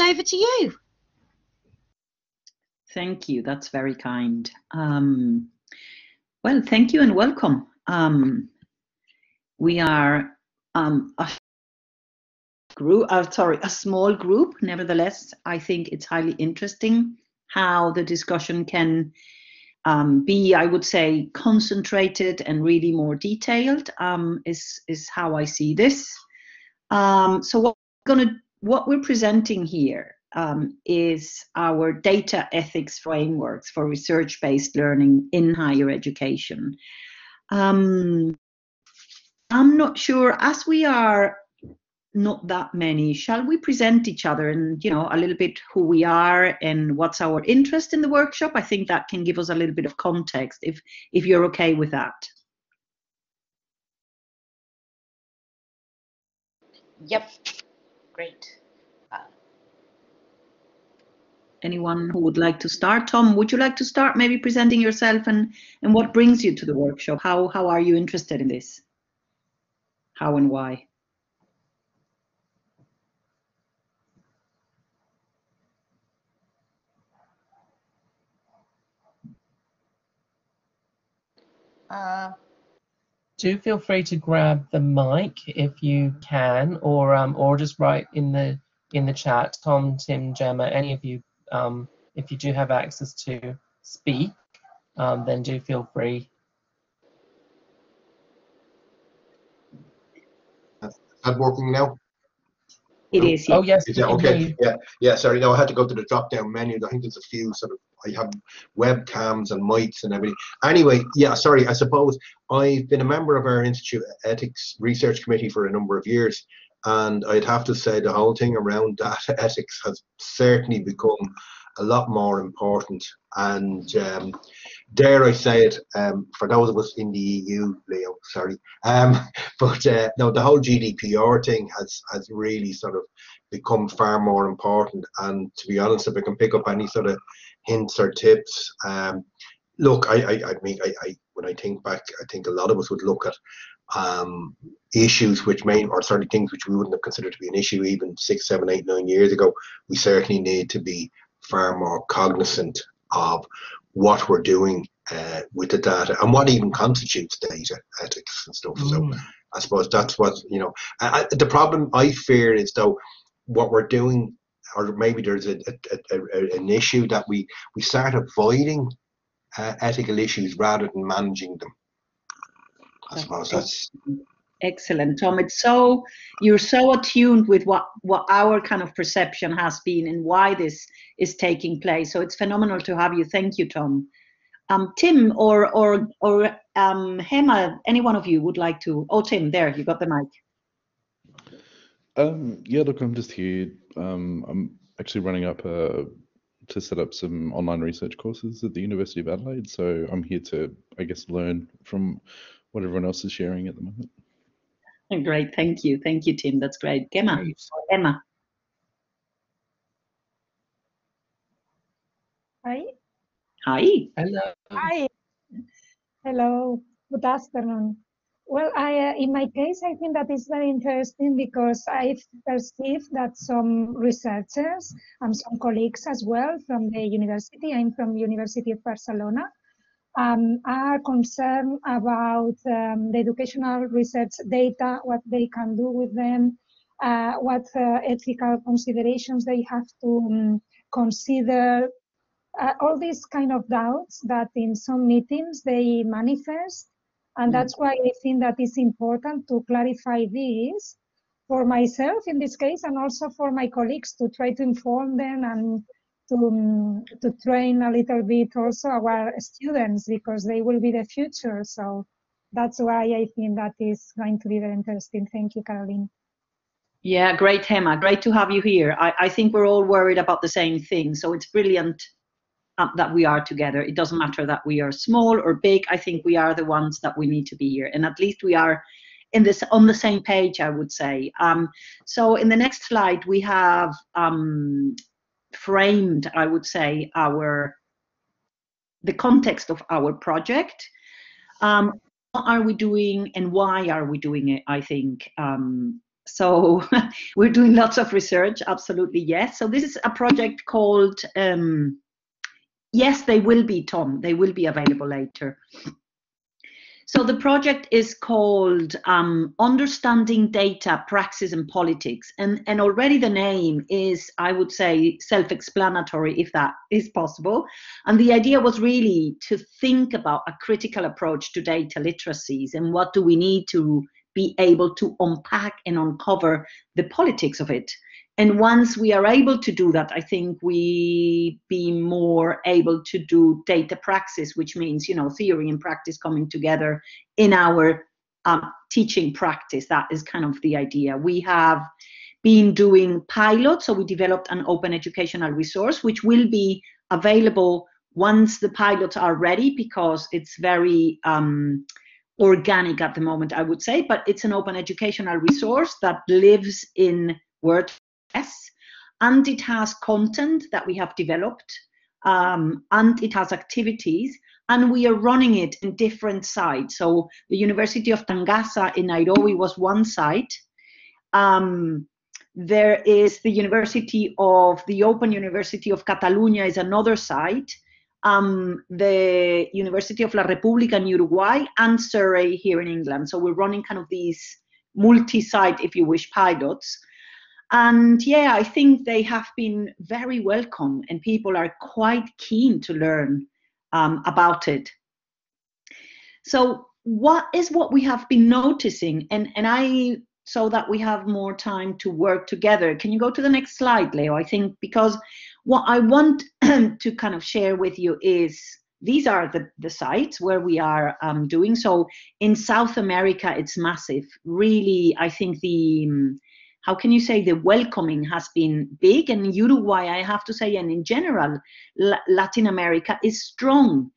over to you. Thank you. That's very kind. Um, well, thank you and welcome. Um, we are um, a group, uh, sorry, a small group. Nevertheless, I think it's highly interesting how the discussion can um, be, I would say, concentrated and really more detailed. Um, is is how I see this. Um, so what we're gonna, what we're presenting here um, is our data ethics frameworks for research-based learning in higher education. Um, I'm not sure, as we are not that many, shall we present each other and, you know, a little bit who we are and what's our interest in the workshop? I think that can give us a little bit of context if, if you're okay with that. Yep, great. anyone who would like to start? Tom, would you like to start maybe presenting yourself and, and what brings you to the workshop? How, how are you interested in this? How and why? Uh, do feel free to grab the mic if you can, or um, or just write in the in the chat. Tom, Tim, Gemma, any of you um, if you do have access to speak, um, then do feel free. That working now? It is. Oh yes. Is that okay? Yeah, yeah. Sorry, no, I had to go to the drop-down menu. I think there's a few sort of. I have webcams and mics and everything. Anyway, yeah. Sorry. I suppose I've been a member of our institute ethics research committee for a number of years, and I'd have to say the whole thing around data ethics has certainly become a lot more important. And um, dare I say it, um, for those of us in the EU, Leo, sorry, um, but uh, no, the whole GDPR thing has has really sort of become far more important. And to be honest, if I can pick up any sort of hints or tips, um, look, I, I, I mean, I, I, when I think back, I think a lot of us would look at um, issues which may, or certain things which we wouldn't have considered to be an issue even six, seven, eight, nine years ago. We certainly need to be far more cognizant of what we're doing uh, with the data and what even constitutes data ethics and stuff. Mm. So I suppose that's what, you know, I, the problem I fear is though what we're doing or maybe there's a, a, a, an issue that we, we start avoiding uh, ethical issues rather than managing them. I suppose that's excellent, Tom. It's so you're so attuned with what what our kind of perception has been and why this is taking place. So it's phenomenal to have you. Thank you, Tom. Um, Tim or or or um, Hema, any one of you would like to? Oh, Tim, there you got the mic. Um, yeah, look, I'm just here. Um, I'm actually running up uh, to set up some online research courses at the University of Adelaide. So I'm here to, I guess, learn from what everyone else is sharing at the moment. Great, thank you. Thank you, Tim. That's great. Gemma, Emma. Hi. Hi. Hello. Hi. Hello. Good afternoon. Well, I, uh, in my case, I think that is very interesting because I perceive that some researchers and some colleagues as well from the university, I'm from University of Barcelona, um, are concerned about um, the educational research data, what they can do with them, uh, what uh, ethical considerations they have to um, consider, uh, all these kind of doubts that in some meetings they manifest. And that's why I think that it's important to clarify this for myself in this case and also for my colleagues to try to inform them and to, um, to train a little bit also our students because they will be the future. So that's why I think that is going to be very interesting. Thank you, Caroline. Yeah, great, Hema. Great to have you here. I, I think we're all worried about the same thing. So it's brilliant uh, that we are together. It doesn't matter that we are small or big. I think we are the ones that we need to be here. And at least we are in this on the same page, I would say. Um, so in the next slide, we have um, framed, I would say, our the context of our project. Um, what are we doing and why are we doing it? I think um, so we're doing lots of research, absolutely, yes. So this is a project called, um, yes, they will be, Tom, they will be available later. So the project is called um, Understanding Data, Praxis and Politics. And, and already the name is, I would say, self-explanatory, if that is possible. And the idea was really to think about a critical approach to data literacies and what do we need to be able to unpack and uncover the politics of it. And once we are able to do that, I think we be more able to do data praxis, which means, you know, theory and practice coming together in our um, teaching practice. That is kind of the idea. We have been doing pilots, so we developed an open educational resource, which will be available once the pilots are ready because it's very um, organic at the moment, I would say, but it's an open educational resource that lives in WordPress and it has content that we have developed um, and it has activities and we are running it in different sites. So the university of Tangaza in nairobi was one site. Um, there is the university of the open university of catalonia is another site um, the university of la república in uruguay and surrey here in england so we're running kind of these multi-site if you wish pilots and yeah, I think they have been very welcome and people are quite keen to learn um, about it. So what is what we have been noticing and, and I so that we have more time to work together. Can you go to the next slide, Leo? I think because what I want to kind of share with you is these are the, the sites where we are um, doing. So in South America, it's massive. Really, I think the um, how can you say the welcoming has been big and uruguay i have to say and in general latin america is strong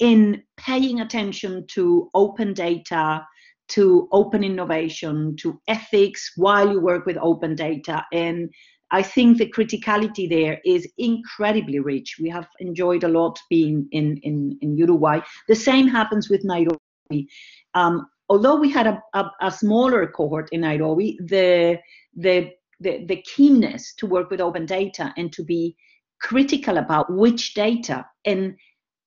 in paying attention to open data to open innovation to ethics while you work with open data and i think the criticality there is incredibly rich. We have enjoyed a lot being in in, in uruguay. The same happens with nairobi. Um, although we had a, a, a smaller cohort in nairobi the the, the, the keenness to work with open data and to be critical about which data and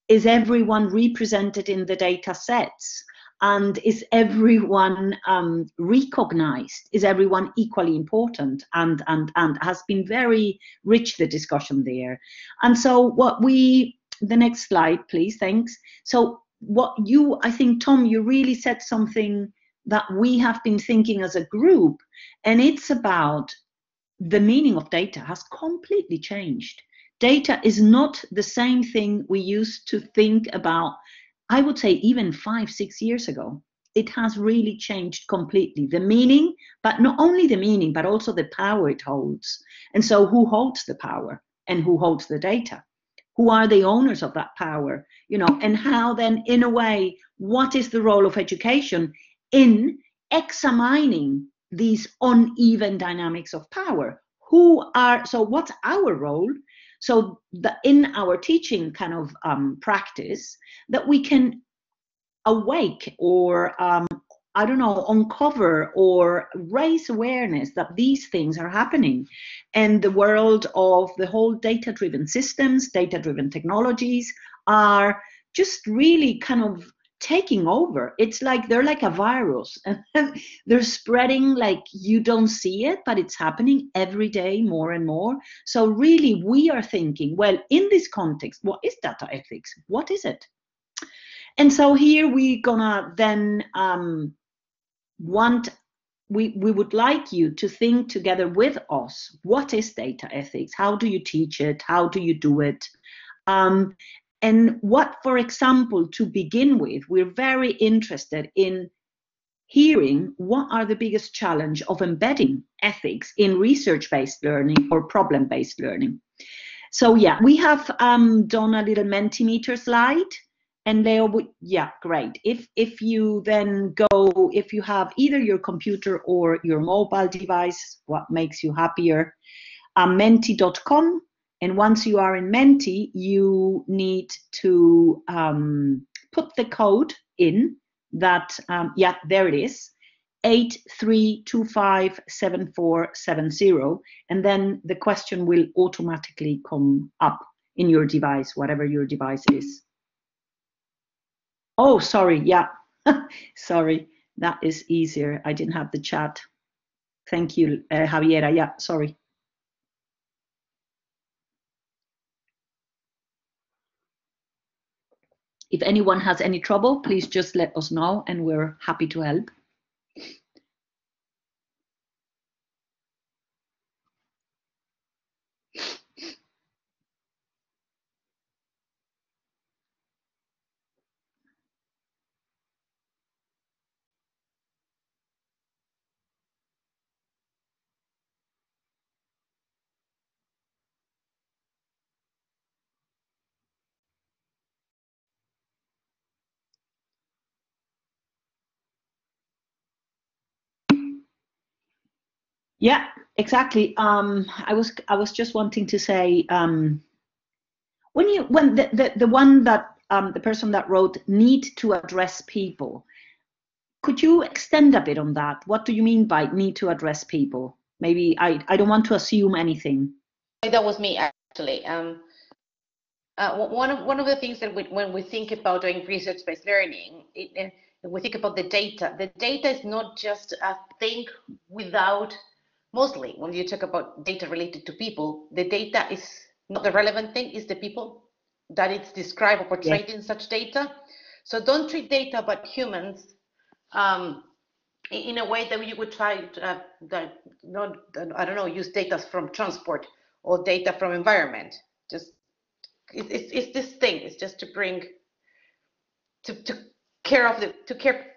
is everyone represented in the data sets and is everyone um, recognized? Is everyone equally important? And and and has been very rich the discussion there. And so what we the next slide please. Thanks. So what you i think tom you really said something that we have been thinking as a group, and it's about the meaning of data has completely changed. Data is not the same thing we used to think about, I would say, even five, six years ago. It has really changed completely. The meaning, but not only the meaning, but also the power it holds. And so, who holds the power and who holds the data? Who are the owners of that power? You know, and how then, in a way, what is the role of education in examining these uneven dynamics of power. Who are, so what's our role? So the, in our teaching kind of um, practice, that we can awake or um, I don't know, uncover or raise awareness that these things are happening. And the world of the whole data driven systems, data driven technologies are just really kind of taking over. It's like they're like a virus and they're spreading like you don't see it, but it's happening every day more and more. So, really, we are thinking, well, in this context, what is data ethics? What is it? And so, here we're gonna then um, want. We, we would like you to think together with us what is data ethics? How do you teach it? How do you do it? Um, and what, for example, to begin with, we're very interested in hearing what are the biggest challenge of embedding ethics in research-based learning or problem-based learning. So yeah, we have um, done a little Mentimeter slide. And Leo, yeah, great. If if you then go, if you have either your computer or your mobile device, what makes you happier, um, menti.com and once you are in Menti, you need to um, put the code in that, um, yeah, there it is. 83257470 and then the question will automatically come up in your device, whatever your device is. Oh, sorry, yeah, sorry, that is easier. I didn't have the chat. Thank you, uh, Javiera, yeah, sorry. If anyone has any trouble, please just let us know and we're happy to help. Yeah, exactly. Um, I was I was just wanting to say um, when you when the, the, the one that um, the person that wrote need to address people, could you extend a bit on that? What do you mean by need to address people? Maybe I I don't want to assume anything. That was me actually. Um, uh, one of one of the things that we, when we think about doing research-based learning, it, uh, we think about the data. The data is not just a thing without mostly when you talk about data related to people, the data is not the relevant thing, is the people that it's described or portrayed yeah. in such data. So don't treat data but humans um, in a way that you would try to, uh, that not, I don't know, use data from transport or data from environment. Just it, it's, it's this thing. It's just to bring to, to care of the to care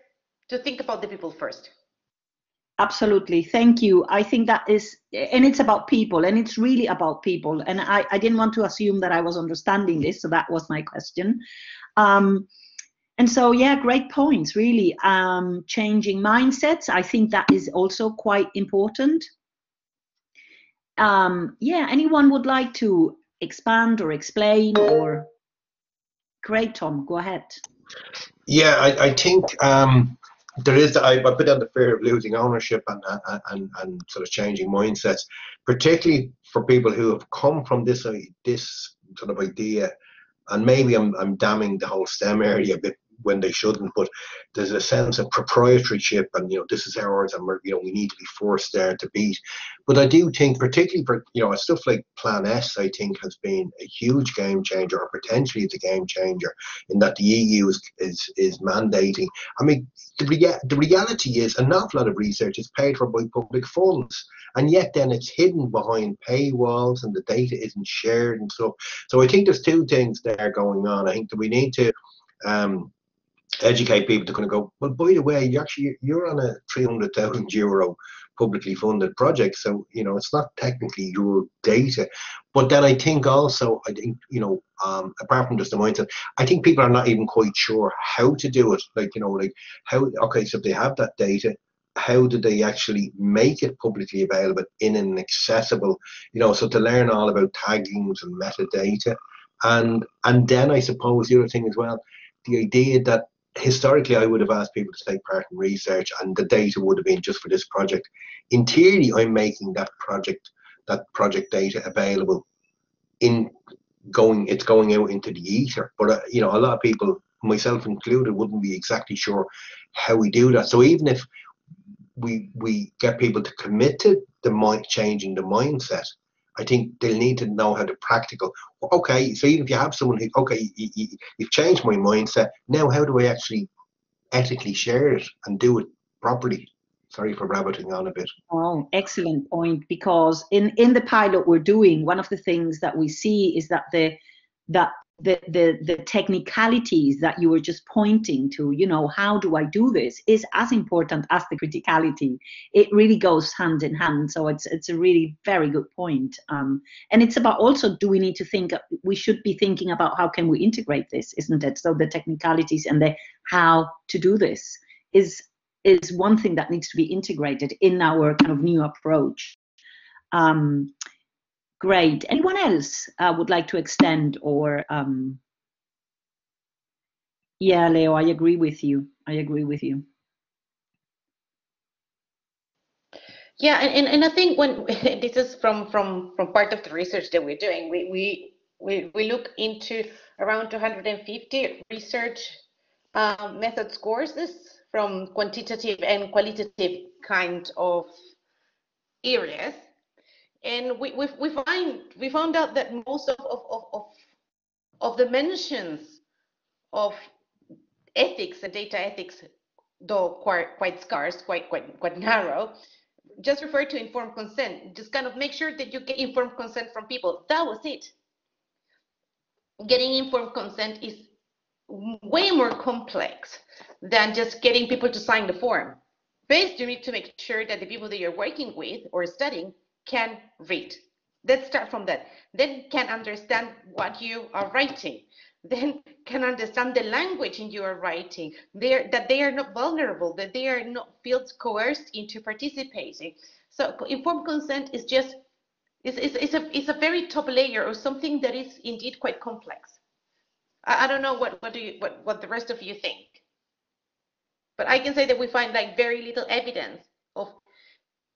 to think about the people first. Absolutely. Thank you. I think that is, and it's about people, and it's really about people. And I, I didn't want to assume that I was understanding this, so that was my question. Um, and so, yeah, great points, really. Um, changing mindsets, I think that is also quite important. Um, yeah, anyone would like to expand or explain or? Great, Tom, go ahead. Yeah, I, I think um, there is I, I put down the fear of losing ownership and, and and sort of changing mindsets, particularly for people who have come from this uh, this sort of idea, and maybe I'm I'm damning the whole STEM area a bit when they shouldn't. But there's a sense of proprietorship, and you know, this is ours, and we're you know we need to be forced there to beat. But I do think, particularly for you know stuff like Plan S, I think has been a huge game changer, or potentially it's a game changer in that the EU is is, is mandating. I mean, the rea- the reality is an awful lot of research is paid for by public funds and yet then it's hidden behind paywalls and the data isn't shared and stuff. So I think there's two things there going on. I think that we need to um, educate people to kind of go, well, by the way, you actually you're on a 300,000 euro publicly funded project, so you know it's not technically your data. But then I think also, I think you know, um, apart from just the mindset, I think people are not even quite sure how to do it. Like you know, like how okay, so they have that data, how do they actually make it publicly available in an accessible, you know, so to learn all about taggings and metadata, and and then I suppose the other thing as well, the idea that historically I would have asked people to take part in research and the data would have been just for this project. In theory, I'm making that project, that project data available in going, it's going out into the ether. But, uh, you know, a lot of people, myself included, wouldn't be exactly sure how we do that. So even if we, we get people to commit to the mind, changing the mindset, I think they'll need to know how to practical. Okay, so even if you have someone who, okay, you, you, you've changed my mindset. Now, how do I actually ethically share it and do it properly? Sorry for rabbiting on a bit. Oh, excellent point. Because in in the pilot we're doing, one of the things that we see is that the that the, the the technicalities that you were just pointing to you know how do i do this is as important as the criticality. It really goes hand in hand. So it's it's a really very good point. Um, and it's about also do we need to think we should be thinking about how can we integrate this isn't it? So the technicalities and the how to do this is is one thing that needs to be integrated in our kind of new approach. Um, Great. Anyone else uh, would like to extend or? Um... Yeah, Leo, I agree with you. I agree with you. Yeah, and, and, and I think when this is from from from part of the research that we're doing, we we we, we look into around 250 research uh, method scores from quantitative and qualitative kind of areas. And we, we, we find we found out that most of, of, of, of the mentions of ethics and data ethics, though quite quite scarce, quite quite quite narrow, just refer to informed consent. Just kind of make sure that you get informed consent from people. That was it. Getting informed consent is way more complex than just getting people to sign the form. First, you need to make sure that the people that you're working with or studying can read. Let's start from that. Then can understand what you are writing. Then can understand the language in your writing. They're, that they are not vulnerable, that they are not feel coerced into participating. So informed consent is just it's, it's, it's, a, it's a very top layer or something that is indeed quite complex. I, I don't know what, what do you what, what the rest of you think. But I can say that we find like very little evidence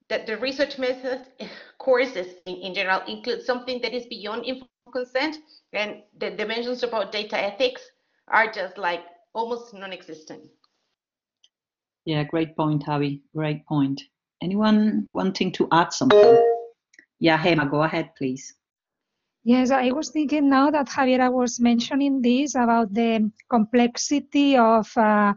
that the research method courses in, in general include something that is beyond informed consent and the dimensions about data ethics are just like almost non-existent. Yeah, great point, Javi. Great point. Anyone wanting to add something? Yeah, Hema, go ahead, please. Yes, I was thinking now that Javiera was mentioning this about the complexity of uh,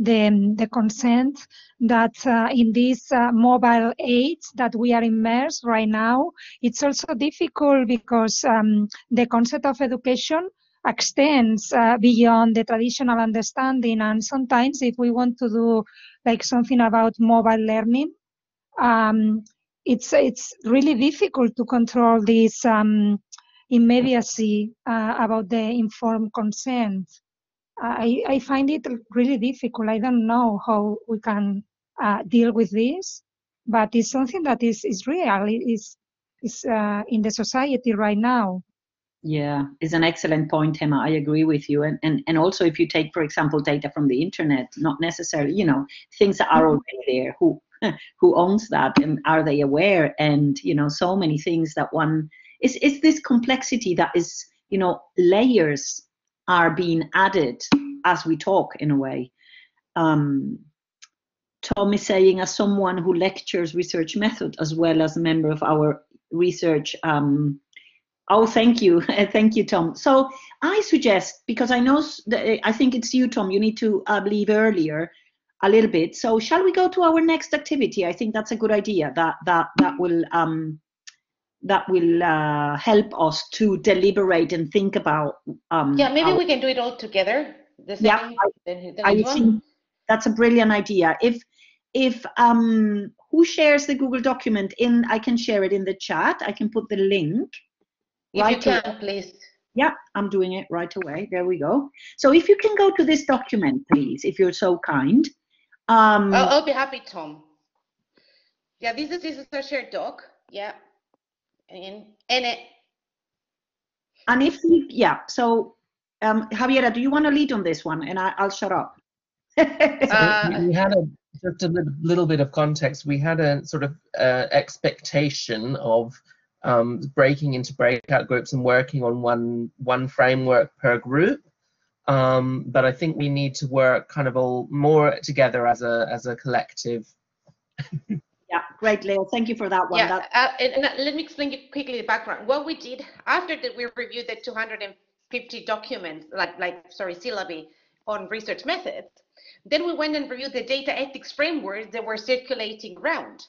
the, the consent that uh, in this uh, mobile age that we are immersed right now, it's also difficult because um, the concept of education extends uh, beyond the traditional understanding. And sometimes if we want to do like something about mobile learning, um, it's, it's really difficult to control this um, immediacy uh, about the informed consent. I, I find it really difficult. I don't know how we can uh, deal with this, but it's something that is, is real, is, is uh, in the society right now. Yeah, it's an excellent point, Emma. I agree with you. And, and and also if you take, for example, data from the internet, not necessarily, you know, things that are already there, who who owns that and are they aware? And you know, so many things that one is is this complexity that is, you know, layers are being added as we talk in a way. Um, Tom is saying, as someone who lectures research method as well as a member of our research. Um, oh, thank you, thank you, Tom. So I suggest because I know I think it's you, Tom. You need to uh, leave earlier a little bit. So shall we go to our next activity? I think that's a good idea. That that that will um, that will uh, help us to deliberate and think about. Um, yeah, maybe our, we can do it all together. The same, yeah, I, I think that's a brilliant idea. If if um, who shares the Google document in, I can share it in the chat. I can put the link. If right you can, please. Yeah, I'm doing it right away. There we go. So if you can go to this document, please, if you're so kind. Um, I'll, I'll be happy, Tom. Yeah, this is this is a shared doc. Yeah in, in it. And if you, yeah, so um, Javiera, do you want to lead on this one? And I, will shut up. uh, we had a, just a little, little, bit of context. We had a sort of uh, expectation of um, breaking into breakout groups and working on one one framework per group. Um, but I think we need to work kind of all more together as a as a collective. Great, Leo. Thank you for that one. Yeah, uh, and, and, let me explain you quickly the background. What we did after that, we reviewed the 250 documents, like like sorry, syllabi on research methods. Then we went and reviewed the data ethics frameworks that were circulating around.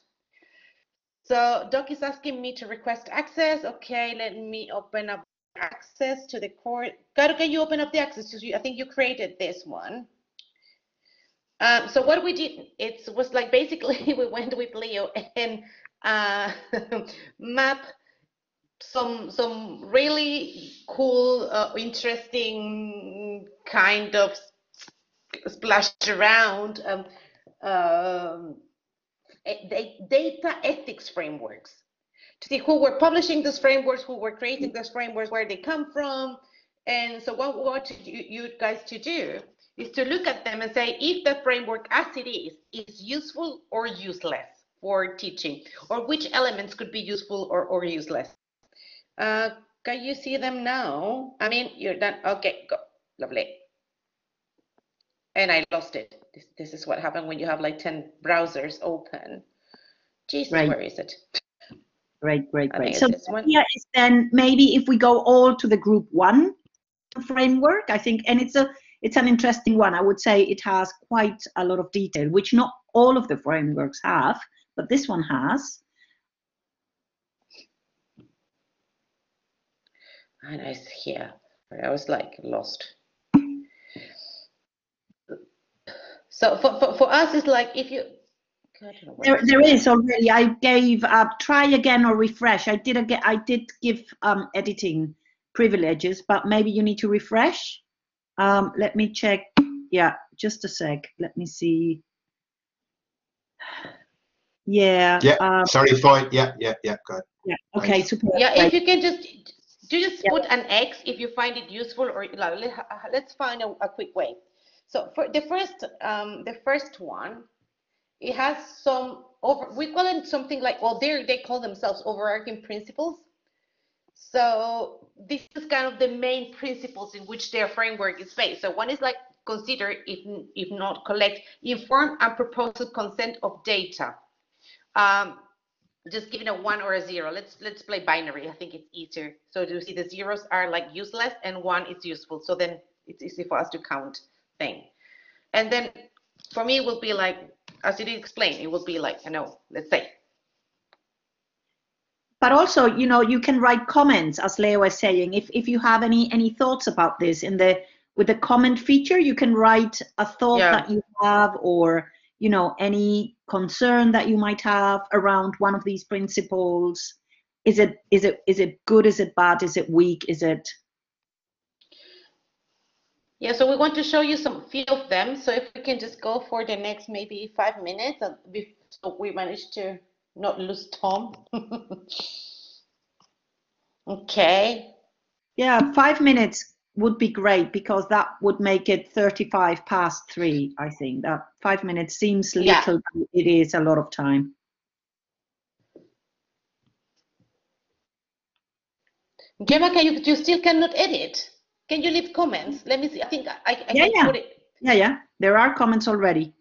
So Doc is asking me to request access. Okay, let me open up access to the. God, can you open up the access? to you? I think you created this one. Um, so what we did, it was like basically we went with Leo and uh, map some some really cool, uh, interesting kind of splashed around um, um, data ethics frameworks to see who were publishing those frameworks, who were creating those frameworks, where they come from, and so what what you, you guys to do is to look at them and say if the framework as it is is useful or useless. for teaching, or which elements could be useful or, or useless. Uh, can you see them now? I mean, you're done. Okay, go. Lovely. And I lost it. This, this is what happened when you have like 10 browsers open. Jesus, Right. where is it? Great, great, great. So it's this one. here is then maybe if we go all to the group one framework, I think, and it's a it's an interesting one. I would say it has quite a lot of detail, which not all of the frameworks have, but this one has. And I see here. I was like lost. So for, for, for us, it's like if you. I don't know where There, there is already. I gave uh, try again or refresh. I did again. I did give um, editing privileges, but maybe you need to refresh. Um, let me check. Yeah, just a sec. Let me see. Yeah. Yeah. Um, Sorry, fine. Yeah, yeah, yeah. Good. yeah. Okay. Super. Yeah, if you can just do just Yeah. put an X if you find it useful, or like, let, let's find a, a quick way. So for the first, um, the first one, it has some over. We call it something like well, they they call themselves overarching principles. So this is kind of the main principles in which their framework is based. So one is like consider, if if not collect, informed and proposed consent of data. Um, just giving a one or a zero. Let's let's play binary. I think it's easier. So you see the zeros are like useless and one is useful. So then it's easy for us to count thing. And then for me it will be like, as you did explain, it will be like, I know, let's say. But also you know you can write comments as leo was saying. If if you have any any thoughts about this in the with the comment feature you can write a thought Yeah. that you have or you know any concern that you might have around one of these principles. Is it is it is it good? Is it bad? Is it weak? Is it Yeah, so we want to show you some few of them. So if we can just go for the next maybe five minutes, so we managed to not lose Tom. okay. yeah five minutes would be great because that would make it 35 past three i think that five minutes seems Yeah. little but it is a lot of time Gemma, can you, you still cannot edit? Can you leave comments? Let me see. I think I, I Yeah, can yeah. put it. yeah yeah there are comments already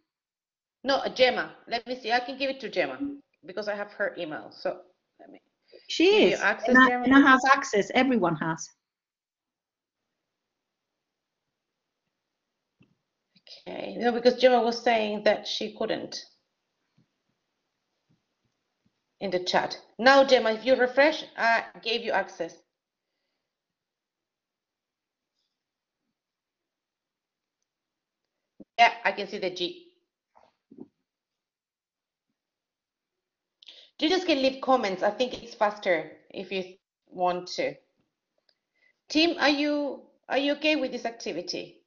No, Gemma. Let me see. I can give it to Gemma because I have her email. So let me. She is. access? Anna has access. Everyone has. Okay. No, because Gemma was saying that she couldn't in the chat. Now, Gemma, if you refresh, I gave you access. Yeah, I can see the G. You just can leave comments. I think it's faster if you want to. Tim, are you are you okay with this activity?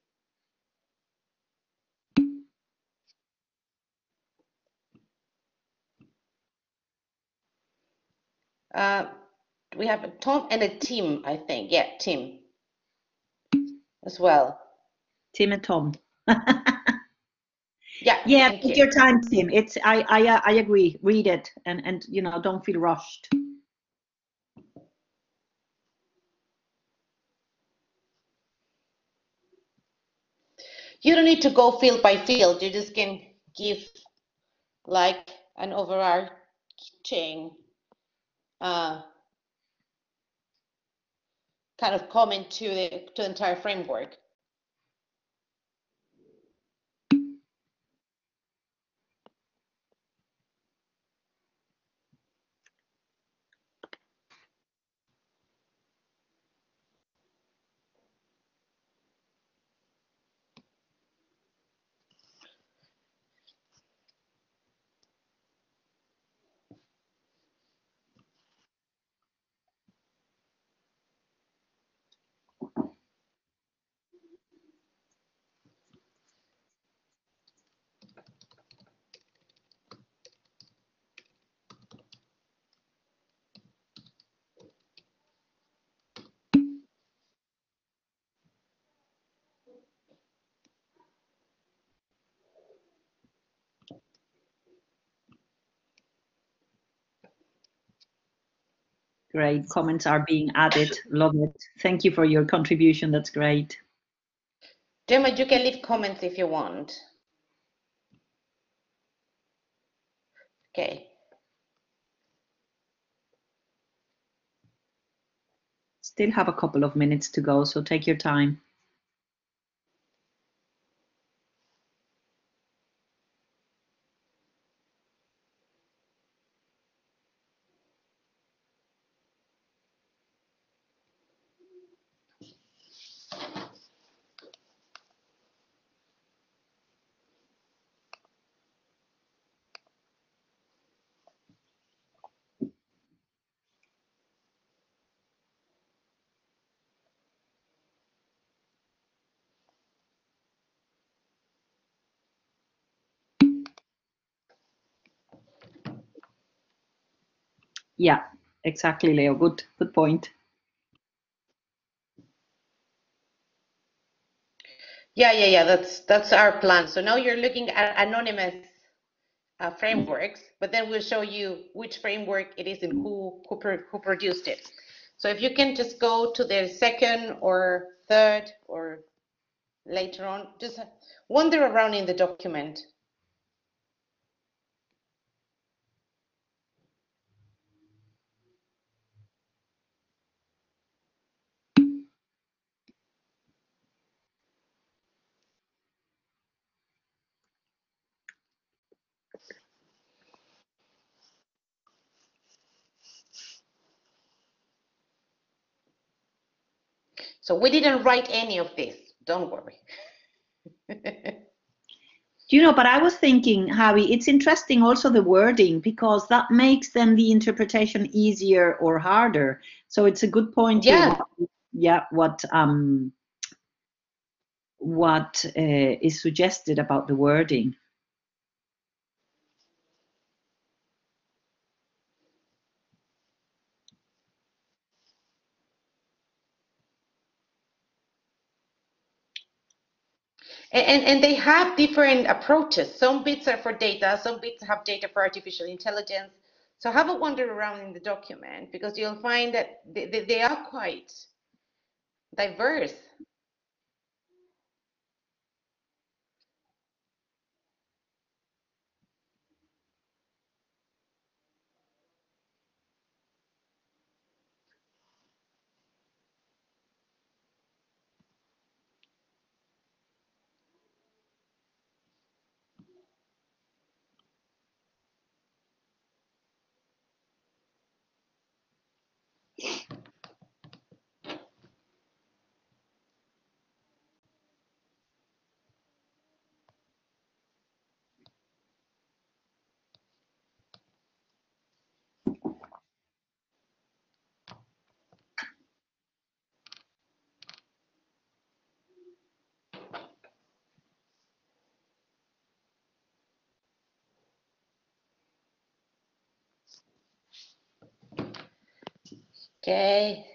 Uh, we have a Tom and a Tim, I think. Yeah, Tim as well. Tim and Tom. Yeah, yeah, take you. your time, Tim. It's I I uh, I agree. Read it and and you know don't feel rushed. You don't need to go field by field. You just can give like an overarching uh, kind of comment to the to the entire framework. Great. Comments are being added. Love it. Thank you for your contribution. That's great. Gemma, you can leave comments if you want. Okay. Still have a couple of minutes to go, so take your time. Yeah, exactly, Leo. Good, good point. Yeah, yeah, yeah. That's that's our plan. So now you're looking at anonymous uh, frameworks, but then we'll show you which framework it is and who who, who produced it. So if you can just go to the second or third or later on, just wander around in the document So we didn't write any of this. Don't worry. you know, but I was thinking, Javi, it's interesting also the wording because that makes then the interpretation easier or harder. So it's a good point. Yeah. Yeah. What um what uh, is suggested about the wording. And, and they have different approaches. Some bits are for data, some bits have data for artificial intelligence. So have a wander around in the document because you'll find that they, they, they are quite diverse. Okay.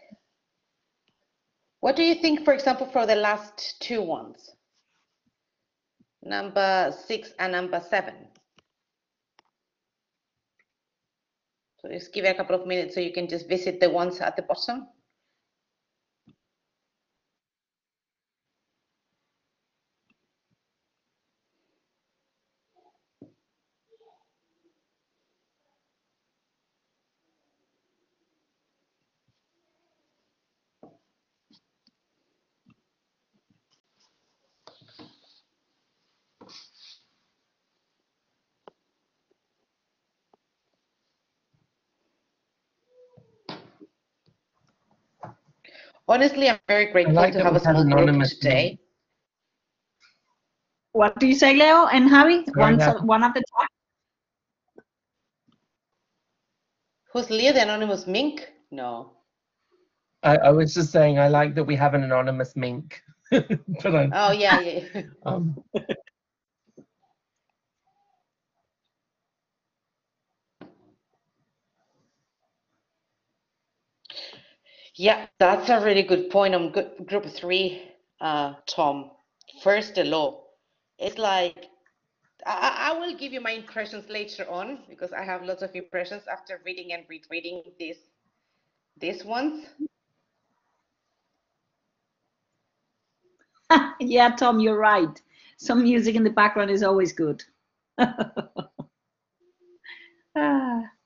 What do you think, for example, for the last two ones? Number six and number seven. So just give it a couple of minutes so you can just visit the ones at the bottom. Honestly, I'm very grateful like to have a small group today. What do you say, Leo and Javi? One, now. one at the top. Who's Leo, the anonymous mink? No. I, I was just saying I like that we have an anonymous mink. but I, Oh, yeah, yeah. um, Yeah, that's a really good point on group three, uh, Tom. First, the law. It's like, I, I will give you my impressions later on because I have lots of impressions after reading and this these ones. yeah, Tom, you're right. Some music in the background is always good. ah.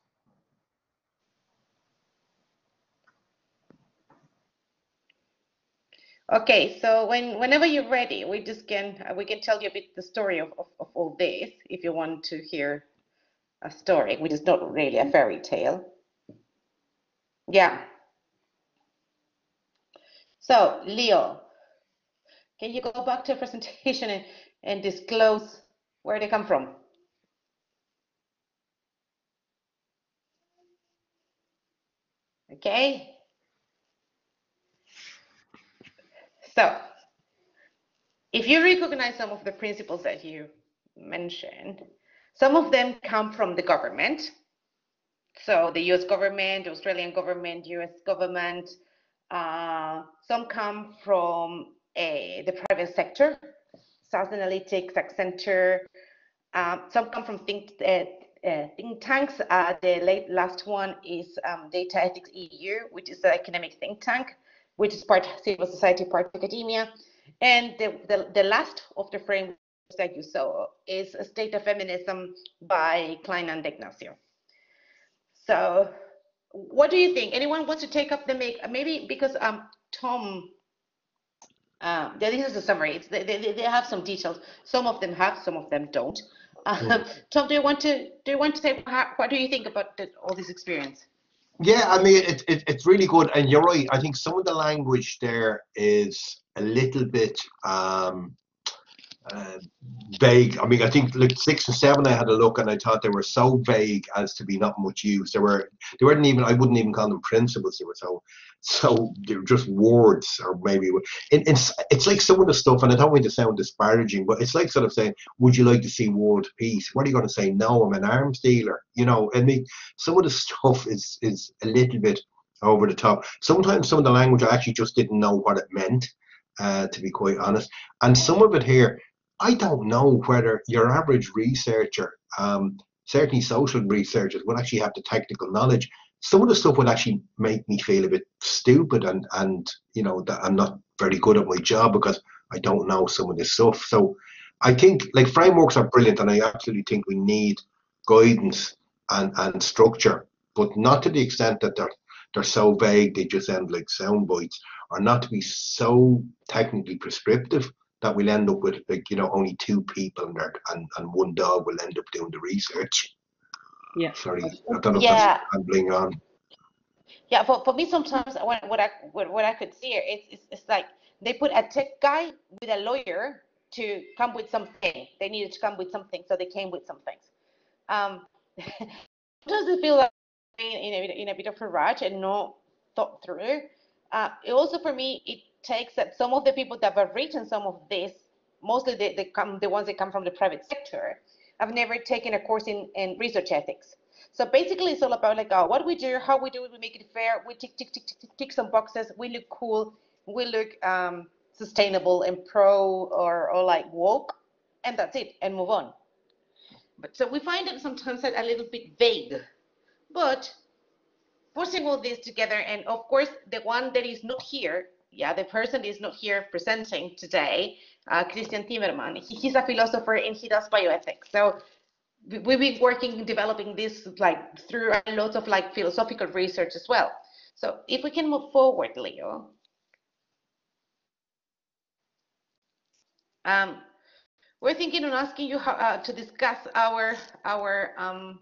Okay, so when whenever you're ready, we just can uh, we can tell you a bit the story of, of, of all this if you want to hear a story, which is not really a fairy tale. Yeah. So Leo, can you go back to your presentation and, and disclose where they come from? Okay. So if you recognize some of the principles that you mentioned, some of them come from the government. So the US government, the Australian government, US government, uh, some come from a, the private sector, South Analytics, Accenture, um, some come from think, uh, uh, think tanks. Uh, the late, last one is um, Data Ethics EU, which is an academic think tank which is part civil society, part academia. And the, the, the last of the frameworks that you saw is a state of feminism by Klein and D'Ignazio. So what do you think? Anyone wants to take up the make, maybe because um, Tom, uh, this is a summary, it's, they, they, they have some details. Some of them have, some of them don't. Um, Tom, do you want to do you want to say what do you think about the, all this experience? Yeah, I mean, it, it, it's really good. And you're right. I think some of the language there is a little bit um, uh, vague. I mean, I think like six and seven, I had a look and I thought they were so vague as to be not much use. They were, they weren't even. I wouldn't even call them principles. They were so, so they're just words, or maybe it, it's it's like some of the stuff. And I don't mean to sound disparaging, but it's like sort of saying, "Would you like to see world peace?" What are you going to say? No, I'm an arms dealer. You know, I mean, some of the stuff is is a little bit over the top. Sometimes some of the language I actually just didn't know what it meant. Uh, to be quite honest, and some of it here I don't know whether your average researcher, um, certainly social researchers, would actually have the technical knowledge. Some of the stuff would actually make me feel a bit stupid and, and you know, that I'm not very good at my job because I don't know some of this stuff. So I think like frameworks are brilliant and I absolutely think we need guidance and, and structure, but not to the extent that they're they're so vague they just end like sound bites, or not to be so technically prescriptive that we'll end up with like you know only two people and and, and one dog will end up doing the research. Yeah. Sorry, I don't know yeah. if that's rambling on. Yeah, for, for me sometimes what, what I what, what I could see here is it's, it's like they put a tech guy with a lawyer to come with something. They needed to come with something, so they came with some things. Um, does it feel like in, in, a, in a bit of a rush and not thought through? Uh, it also for me it takes that some of the people that have written some of this, mostly they, they come the ones that come from the private sector, have never taken a course in, in research ethics. So basically, it's all about like uh, what we do, how we do it, we make it fair, we tick tick tick tick, tick some boxes, we look cool, we look um, sustainable and pro or or like woke, and that's it, and move on. But so we find it sometimes a little bit vague, but putting all this together, and of course, the one that is not here yeah, the person is not here presenting today, uh, Cristian Timmermann. He, he's a philosopher and he does bioethics. So we've been working developing this like through a lot of like philosophical research as well. So if we can move forward, Leo. Um, we're thinking on asking you how, uh, to discuss our our um,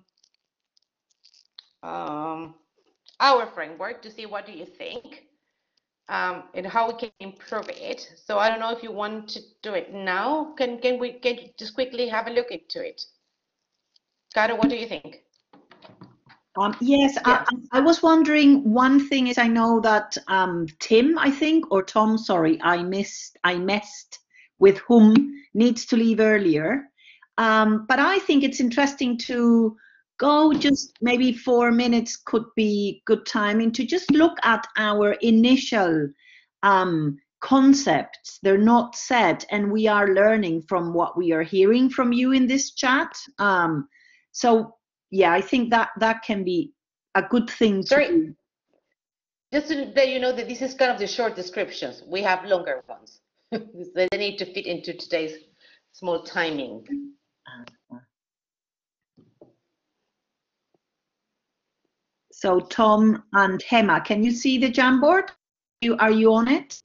um, our framework to see what do you think um, and how we can improve it. So I don't know if you want to do it now. Can can we can just quickly have a look into it? Caro, what do you think? Um, yes, yeah. I, I, was wondering. One thing is, I know that um, Tim, I think, or Tom, sorry, I missed, I messed with whom needs to leave earlier. Um, but I think it's interesting to go just maybe four minutes could be good timing to just look at our initial um, concepts. They're not set, and we are learning from what we are hearing from you in this chat. Um, so yeah, I think that that can be a good thing Sorry. to do. just to let you know that this is kind of the short descriptions. We have longer ones. they need to fit into today's small timing. So Tom and Hema, can you see the Jamboard? You, are you on it?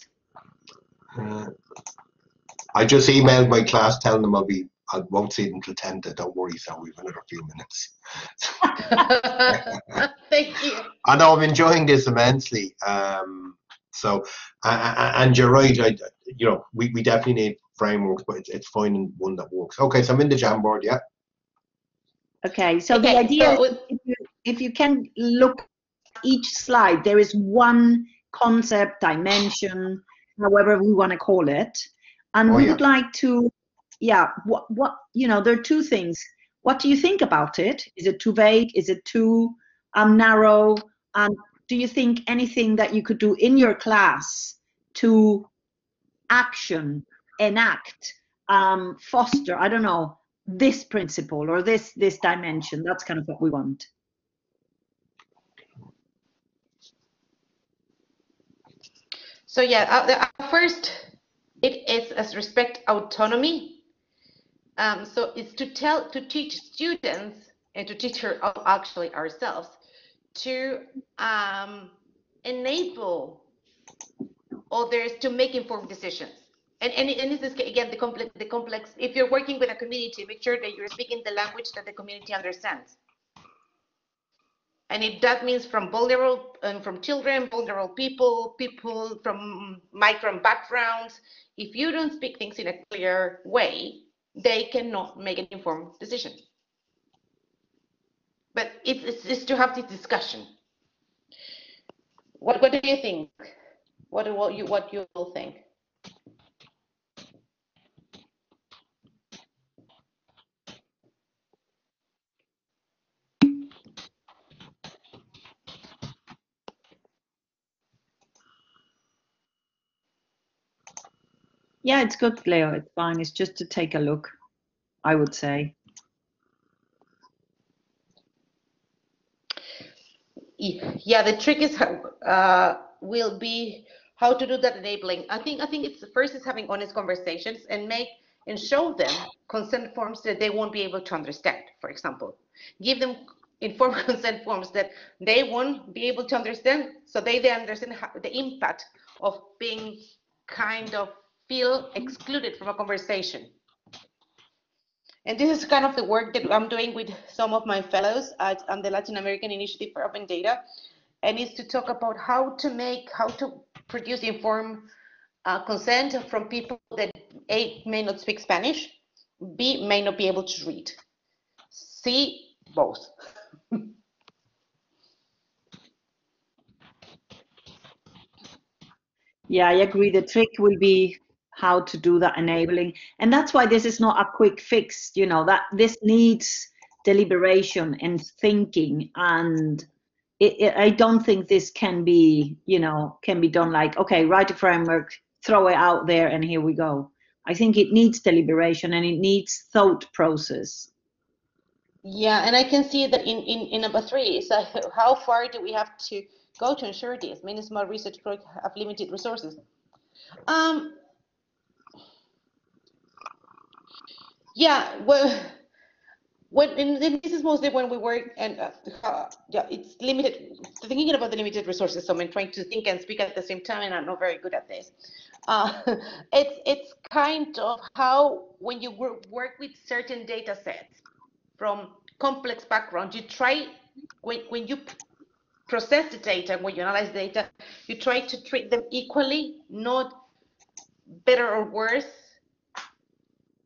Uh, I just emailed my class telling them I'll be I won't see it until 10 to, don't worry, so we've another few minutes. Thank you. I know I'm enjoying this immensely. Um, so, uh, and you're right, I, you know, we, we definitely need frameworks, but it's, it's finding one that works. Okay, so I'm in the Jamboard, yeah. Okay, so Okay, the idea so is if you, can look at each slide, there is one concept, dimension, however we want to call it. And Oh, we yeah. would like to, yeah, what, what, you know, there are two things. What do you think about it? Is it too vague? Is it too um, narrow? And do you think anything that you could do in your class to action, enact, um, foster, I don't know, this principle or this this dimension? That's kind of what we want. So yeah, uh, first, it is as respect autonomy. Um, so it's to tell, to teach students and to teach her uh, actually ourselves to um, enable others to make informed decisions. And, and, and this is again the complex, the complex. If you're working with a community, make sure that you're speaking the language that the community understands. And it that means from vulnerable and from children, vulnerable people, people from migrant backgrounds. If you don't speak things in a clear way, they cannot make an informed decision. But it's, it's, to have this discussion. What what do you think? What do what you what you will think? Yeah, it's good, Leo. It's fine. It's just to take a look, I would say. yeah the trick is uh, will be how to do that enabling i think i think it's first is having honest conversations and make and show them consent forms that they won't be able to understand for example give them informed consent forms that they won't be able to understand so they, they understand how, the impact of being kind of feel excluded from a conversation and this is kind of the work that I'm doing with some of my fellows at, on the Latin American Initiative for Open Data, and is to talk about how to make, how to produce informed uh, consent from people that A, may not speak Spanish, B, may not be able to read, C, both. Yeah, I agree. The trick will be how to do that enabling. And that's why this is not a quick fix, you know, that this needs deliberation and thinking. And it, it, I don't think this can be, you know, can be done like, okay, write a framework, throw it out there, and here we go. I think it needs deliberation and it needs thought process. Yeah, and I can see that in, in, in number three, so how far do we have to go to ensure this? Many small research projects have limited resources. Um, yeah, well, when and this is mostly when we work and uh, yeah, it's limited. Thinking about the limited resources, so I'm trying to think and speak at the same time, and I'm not very good at this. Uh, it's it's kind of how when you work, with certain data sets from complex background, you try when when you process the data, and when you analyze data, you try to treat them equally, not better or worse,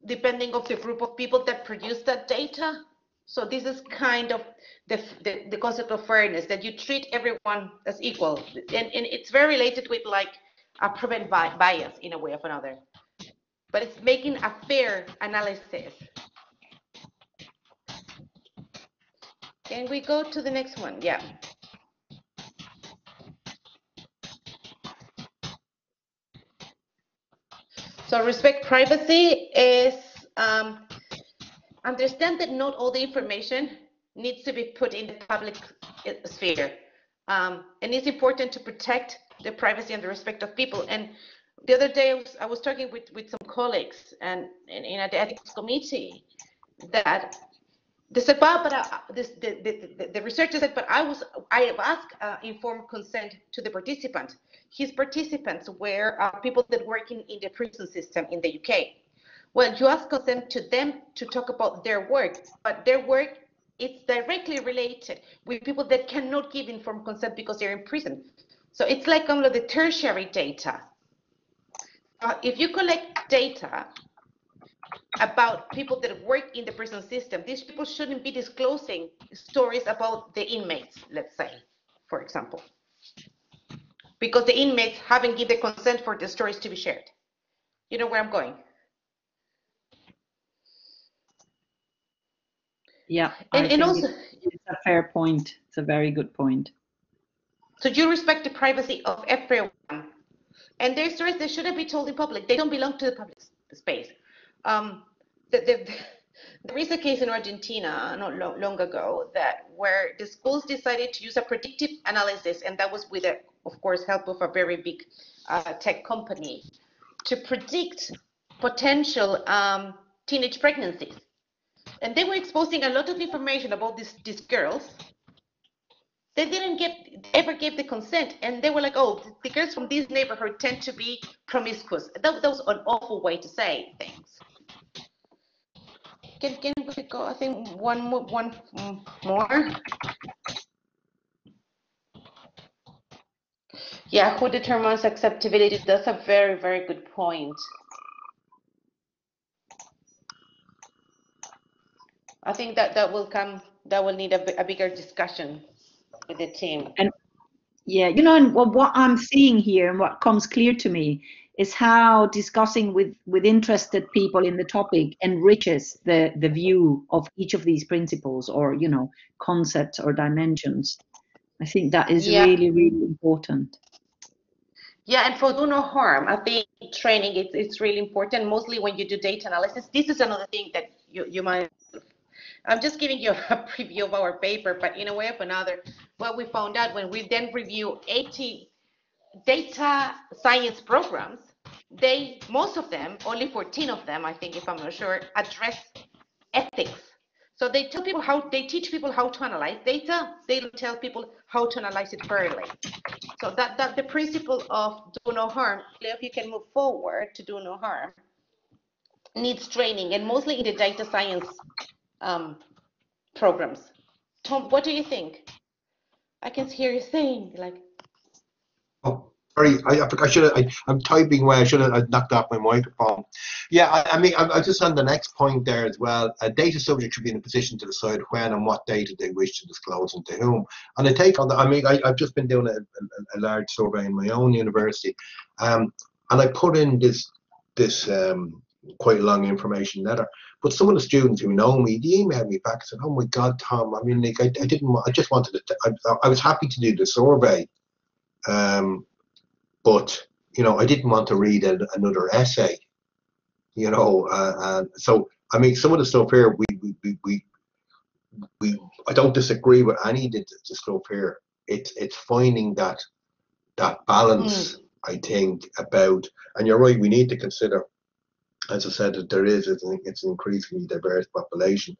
depending of the group of people that produce that data. So this is kind of the, the, the concept of fairness, that you treat everyone as equal. And, and it's very related with like a prevent bi bias in a way of another. But it's making a fair analysis. Can we go to the next one? Yeah. So respect privacy is um, understand that not all the information needs to be put in the public sphere. Um, and it's important to protect the privacy and the respect of people. And the other day I was, I was talking with, with some colleagues and, and in the ethics committee that they said, well, but uh, this, the, the, the, researcher said, but I was, I have asked uh, informed consent to the participant. His participants were uh, people that work in, the prison system in the UK. Well, you ask consent to them to talk about their work, but their work it's directly related with people that cannot give informed consent because they're in prison. So it's like of the tertiary data. Uh, if you collect data about people that work in the prison system, these people shouldn't be disclosing stories about the inmates, let's say, for example, because the inmates haven't given consent for the stories to be shared. You know where I'm going? Yeah, and, and also it's a fair point. It's a very good point. So you respect the privacy of everyone, and their stories they shouldn't be told in public. They don't belong to the public space. Um, the, the, there is a case in Argentina not long, long ago that where the schools decided to use a predictive analysis, and that was with, a, of course, help of a very big uh, tech company, to predict potential um, teenage pregnancies. And they were exposing a lot of information about these these girls. They didn't get ever gave the consent and they were like oh the girls from this neighborhood tend to be promiscuous. That, that was an awful way to say things. Can, can we go? I think one more one more yeah who determines acceptability that's a very very good point I think that that will come, that will need a, a bigger discussion with the team. And yeah, you know, and what, what I'm seeing here and what comes clear to me is how discussing with with interested people in the topic enriches the the view of each of these principles or you know concepts or dimensions. I think that is yeah. really really important. Yeah, and for do no harm, I think training it's it's really important. Mostly when you do data analysis, this is another thing that you you might I'm just giving you a preview of our paper, but in a way or another, what we found out when we then review 80 data science programs, they, most of them, only 14 of them, I think, if I'm not sure, address ethics. So they tell people how, they teach people how to analyze data. They tell people how to analyze it fairly. So that, that the principle of do no harm, if you can move forward to do no harm, needs training and mostly in the data science um, programs. Tom, what do you think? I can hear you saying like. Sorry, I, I should I, am typing away, I should have knocked off my microphone. Yeah, I, I mean, I'm, I'm, just on the next point there as well. A data subject should be in a position to decide when and what data they wish to disclose and to whom. And I take on that, I mean, I, have just been doing a, a, a, large survey in my own university, um, and I put in this, this um, quite long information letter. But some of the students who know me, they emailed me back and said, "Oh my God, Tom! I mean, like, I, I didn't. I just wanted to. I, I was happy to do the survey, um, but you know, I didn't want to read a, another essay. You know, uh, uh, so I mean, some of the stuff here, we we we, we, we I don't disagree with any of the, the stuff here. It's it's finding that that balance. Mm. I think about, and you're right. We need to consider as I said, that there is it's an, it's an increasingly diverse population.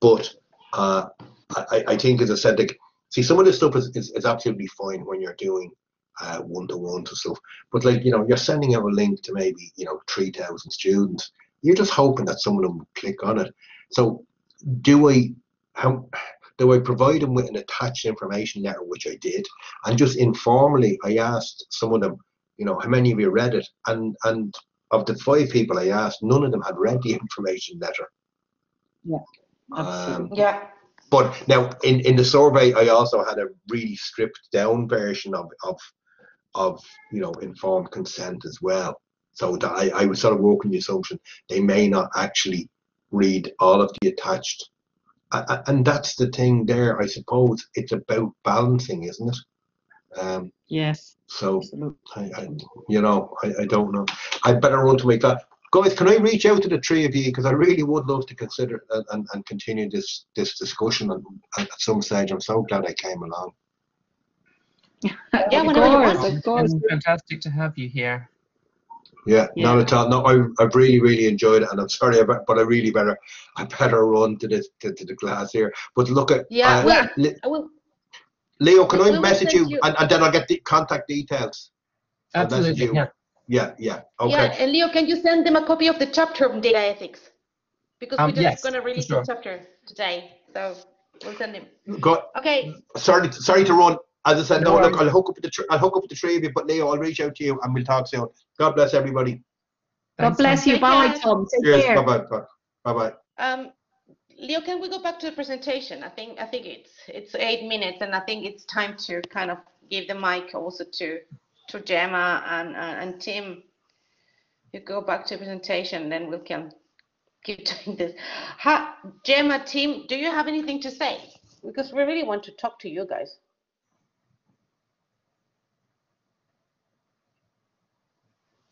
But uh, I, I think, as I said, like, see, some of this stuff is, is, is absolutely fine when you're doing one to one to stuff. But like, you know, you're sending out a link to maybe, you know, 3,000 students. You're just hoping that some of them click on it. So do I, how, do I provide them with an attached information letter, which I did, and just informally I asked some of them, you know, how many of you read it, and and of the five people I asked, none of them had read the information letter. Yeah. Um, yeah. But now in, in the survey, I also had a really stripped down version of, of, of you know, informed consent as well. So that I, I was sort of working the assumption they may not actually read all of the attached. And that's the thing there, I suppose. It's about balancing, isn't it? Um, yes. So, I, you know, I, I don't know. I better run to my class. Guys, can I reach out to the three of you because I really would love to consider and, and continue this this discussion at some stage. I'm so glad I came along. Yeah, of whenever you course, want. of course. And fantastic to have you here. Yeah, Yeah. not at all. No, I, I've really, really enjoyed it, and I'm sorry, about, but I really better, I better run to the to, to the class here. But look at, Yeah, uh, well, Le- I will, Leo, can we I will message you, you- and, and then I'll get the contact details. Absolutely, you. yeah. Yeah, yeah, okay. yeah, and Leo, can you send them a copy of the chapter on data ethics? Because Um, we're just yes, going to release sure. the chapter today, so we'll send them. Go, Okay, sorry, sorry to run. As I said, No no, look. I'll hook up with the, tr- I'll hook up with the three of you, but Leo, I'll reach out to you, and we'll talk soon. God bless everybody. God Thanks, bless you. Take Bye, care. Tom. Take Cheers. care. Bye bye. Bye bye. um, Leo, can we go back to the presentation? I think I think it's it's eight minutes, and I think it's time to kind of give the mic also to to Gemma and uh, and Tim. You go back to presentation, then we can keep doing this. Ha, Gemma, Tim, do you have anything to say? Because we really want to talk to you guys.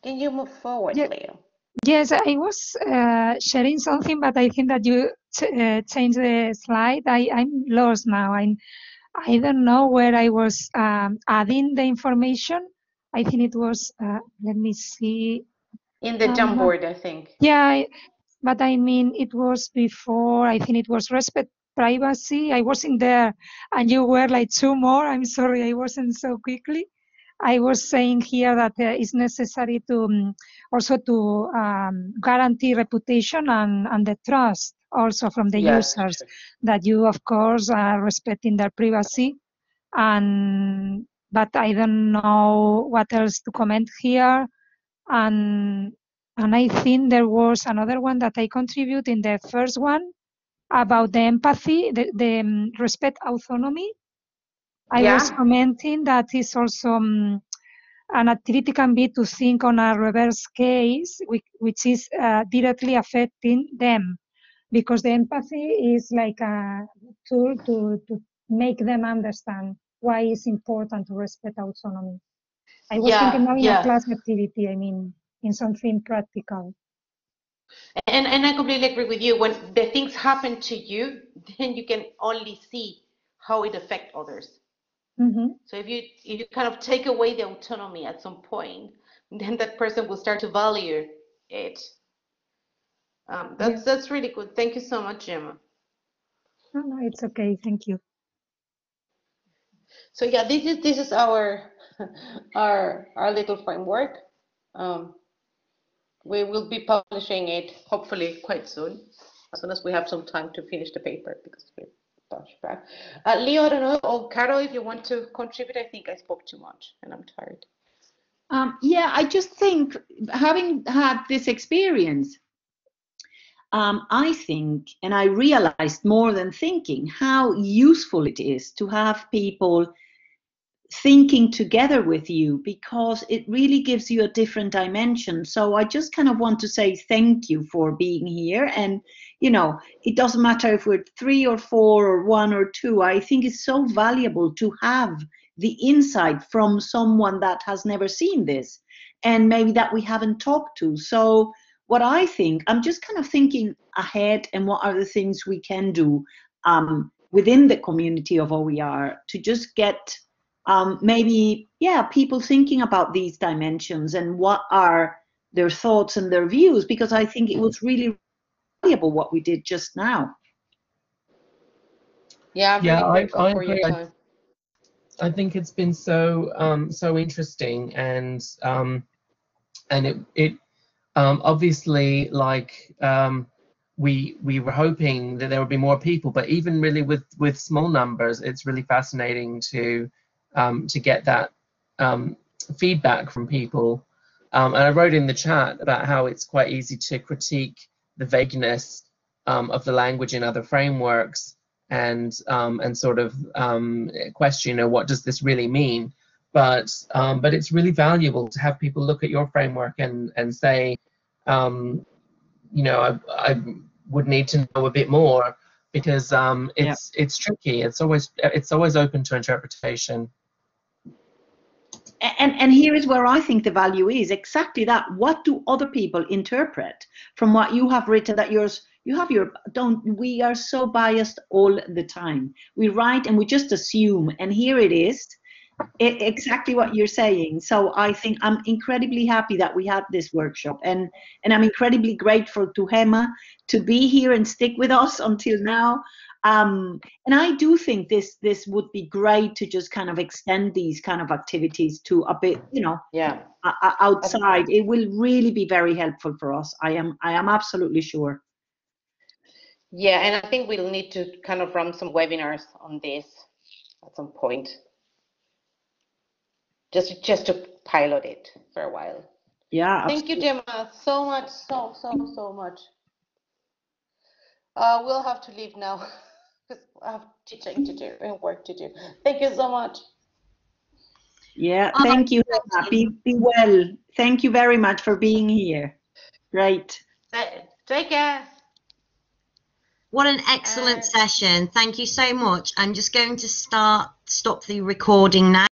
Can you move forward, Yeah. Leo? Yes, I was uh, sharing something, but I think that you uh, changed the slide. I, I'm lost now. I'm, I don't know where I was um, adding the information. I think it was, uh, let me see. In the Um, Jamboard, I think. Yeah, I- but I mean, it was before, I think it was respect privacy. I wasn't there and you were like two more. I'm sorry, I wasn't so quickly. I was saying here that uh, it's necessary to um, also to um, guarantee reputation and, and the trust also from the Yes, users that you of course are respecting their privacy. And but I don't know what else to comment here. And and I think there was another one that I contribute in the first one about the empathy, the, the um, respect autonomy. I was Yeah. commenting that is also um, an activity can be to think on a reverse case, which, which is uh, directly affecting them, because the empathy is like a tool to, to make them understand why it's important to respect autonomy. I was Yeah, thinking now in yeah. a class activity, I mean, in something practical. And, and I completely agree with you. When the things happen to you, then you can only see how it affects others. Hmm So if you if you kind of take away the autonomy at some point, then that person will start to value it. Um, that's that's really good. Thank you so much, Gemma. No, no, it's okay. Thank you. So yeah, this is this is our our our little framework. Um, we will be publishing it hopefully quite soon, as soon as we have some time to finish the paper because Uh, Leo, I don't know, or Carol, if you want to contribute, I think I spoke too much and I'm tired. Um, yeah, I just think having had this experience, um, I think, and I realized more than thinking, how useful it is to have people thinking together with you because it really gives you a different dimension. So I just kind of want to say thank you for being here. And, you know, it doesn't matter if we're three or four or one or two, I think it's so valuable to have the insight from someone that has never seen this and maybe that we haven't talked to. So, what I think, I'm just kind of thinking ahead and what are the things we can do um, within the community of OER to just get um, maybe, yeah, people thinking about these dimensions and what are their thoughts and their views, because I think it was really valuable what we did just now. Yeah, I'm Yeah, really I- I for your agree. I- I think it's been so um, so interesting and um, and it it um, obviously like um, we we were hoping that there would be more people, but even really with with small numbers, it's really fascinating to um, to get that um, feedback from people. Um, and I wrote in the chat about how it's quite easy to critique the vagueness um, of the language in other frameworks and um, and sort of um, question, you know, what does this really mean? But um, but it's really valuable to have people look at your framework and and say, um, you know, I, I would need to know a bit more because um, it's it's tricky. It's always it's always open to interpretation. And and here is where I think the value is exactly that. What do other people interpret from what you have written? That yours, you have your don't. We are so biased all the time. We write and we just assume. And here it is. e- exactly what you're saying. So I think I'm incredibly happy that we had this workshop, and and I'm incredibly grateful to Hema to be here and stick with us until now. Um, and I do think this this would be great to just kind of extend these kind of activities to a bit, you know, Yeah. outside. It will really be very helpful for us. I am I am absolutely sure. Yeah, and I think we'll need to kind of run some webinars on this at some point. Just just to pilot it for a while. Yeah. Thank you, Gemma, so much, so, so, so much. Uh, we'll have to leave now because I have teaching to do and work to do. Thank you so much. Yeah, thank you. thank Hannah. Be, be well. Thank you very much for being here. Great. Take care. What an excellent Uh, session. Thank you so much. I'm just going to start, stop the recording now.